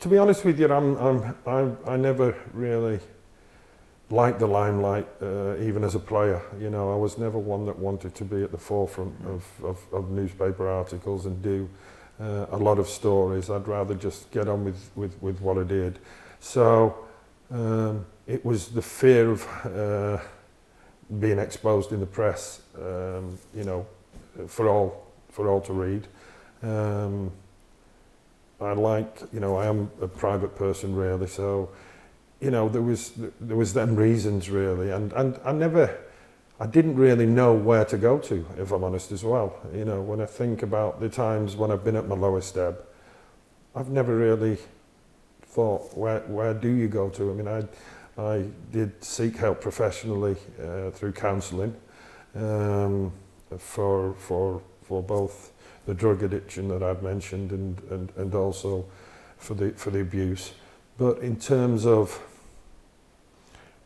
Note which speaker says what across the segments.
Speaker 1: to be honest with you, I'm, I'm, I'm, I never really liked the limelight, uh, even as a player. You know, I was never one that wanted to be at the forefront of, of, of newspaper articles and do uh, a lot of stories. I'd rather just get on with, with, with what I did. So um, it was the fear of uh, being exposed in the press, um, you know, for all, for all to read. Um, I like, you know, I am a private person really, so, you know, there was, there was them reasons really, and, and I never, I didn't really know where to go to, if I'm honest as well. You know, when I think about the times when I've been at my lowest ebb, I've never really thought, where, where do you go to? I mean, I, I did seek help professionally uh, through counselling um, for, for, for both the drug addiction that I've mentioned and, and, and also for the, for the abuse. But in terms of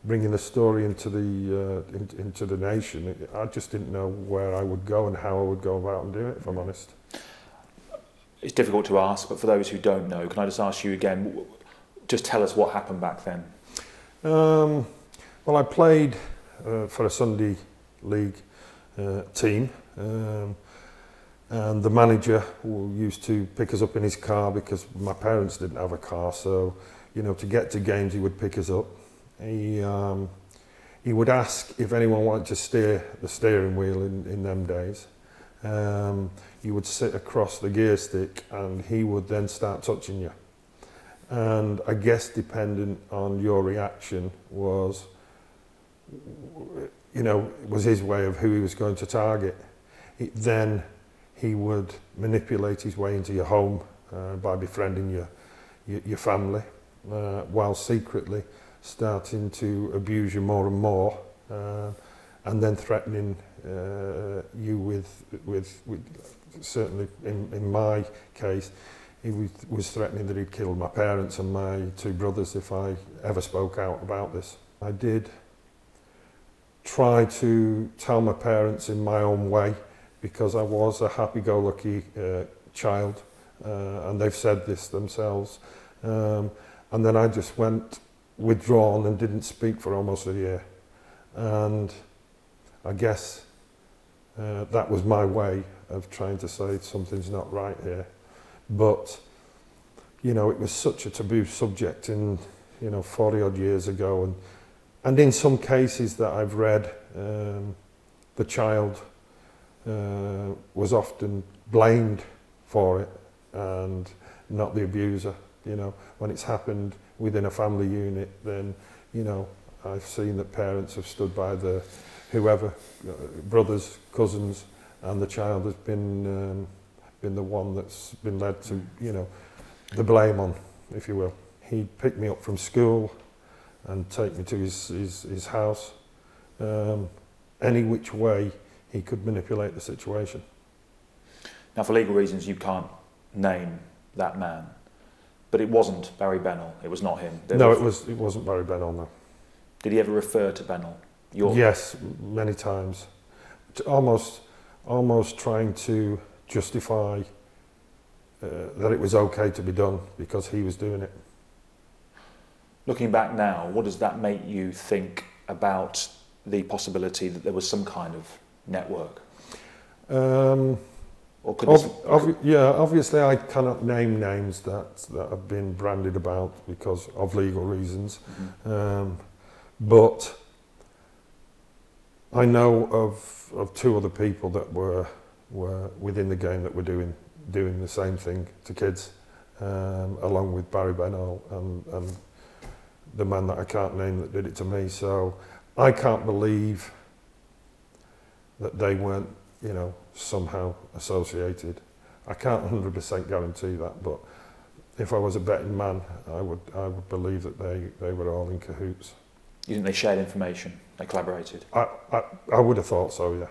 Speaker 1: bringing the story into the, uh, in, into the nation, I just didn't know where I would go and how I would go about and do it, if I'm honest.
Speaker 2: It's difficult to ask, but for those who don't know, can I just ask you again, just tell us what happened back then?
Speaker 1: Um, well, I played uh, for a Sunday league uh, team. Um, and the manager used to pick us up in his car because my parents didn't have a car so you know to get to games he would pick us up. He um, he would ask if anyone wanted to steer the steering wheel in, in them days. Um, you would sit across the gear stick and he would then start touching you. And I guess dependent on your reaction was you know it was his way of who he was going to target. It then he would manipulate his way into your home uh, by befriending your, your, your family, uh, while secretly starting to abuse you more and more, uh, and then threatening uh, you with, with, with certainly in, in my case, he was, was threatening that he'd kill my parents and my two brothers if I ever spoke out about this. I did try to tell my parents in my own way, because I was a happy-go-lucky uh, child, uh, and they've said this themselves. Um, and then I just went withdrawn and didn't speak for almost a year. And I guess uh, that was my way of trying to say something's not right here. But, you know, it was such a taboo subject in, you know, 40 odd years ago. And, and in some cases that I've read, um, the child uh, was often blamed for it and not the abuser. You know, when it's happened within a family unit, then, you know, I've seen that parents have stood by the whoever, uh, brothers, cousins, and the child has been um, been the one that's been led to, you know, the blame on, if you will. He'd pick me up from school and take me to his, his, his house. Um, any which way he could manipulate the situation.
Speaker 2: Now, for legal reasons, you can't name that man, but it wasn't Barry Bennell. It was not him.
Speaker 1: There no, was... it was. It wasn't Barry Bennell. No.
Speaker 2: Did he ever refer to Bennell?
Speaker 1: Your... Yes, many times. Almost, almost trying to justify uh, that it was okay to be done because he was doing it.
Speaker 2: Looking back now, what does that make you think about the possibility that there was some kind of network?
Speaker 1: Um, or could ob ob yeah, obviously I cannot name names that, that have been branded about because of legal reasons. Mm -hmm. um, but I know of, of two other people that were, were within the game that were doing, doing the same thing to kids, um, along with Barry Bennell and, and the man that I can't name that did it to me. So I can't believe that they weren't, you know, somehow associated. I can't 100% guarantee that, but if I was a betting man, I would, I would believe that they, they were all in cahoots.
Speaker 2: You think they shared information? They collaborated?
Speaker 1: I, I, I would have thought so, yeah.